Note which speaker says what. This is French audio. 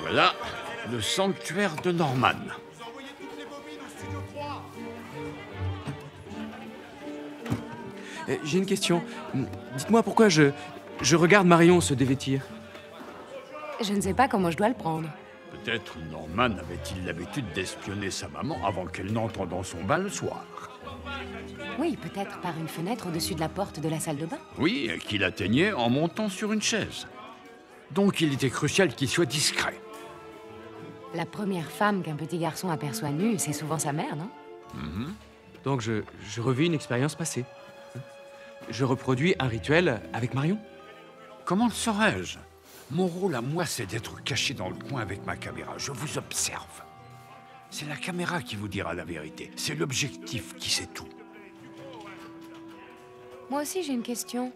Speaker 1: Voilà le sanctuaire de Norman.
Speaker 2: Euh, J'ai une question. Dites-moi pourquoi je, je regarde Marion se dévêtir.
Speaker 3: Je ne sais pas comment je dois le prendre.
Speaker 1: Peut-être Norman avait-il l'habitude d'espionner sa maman avant qu'elle n'entre dans son bain le soir.
Speaker 3: Oui, peut-être par une fenêtre au-dessus de la porte de la salle de bain.
Speaker 1: Oui, et qu'il atteignait en montant sur une chaise. Donc il était crucial qu'il soit discret.
Speaker 3: La première femme qu'un petit garçon aperçoit nue, c'est souvent sa mère, non?
Speaker 2: Donc je, je revis une expérience passée. Je reproduis un rituel avec Marion.
Speaker 1: Comment le saurais-je? Mon rôle à moi, c'est d'être caché dans le coin avec ma caméra. Je vous observe. C'est la caméra qui vous dira la vérité. C'est l'objectif qui sait tout.
Speaker 3: Moi aussi, j'ai une question.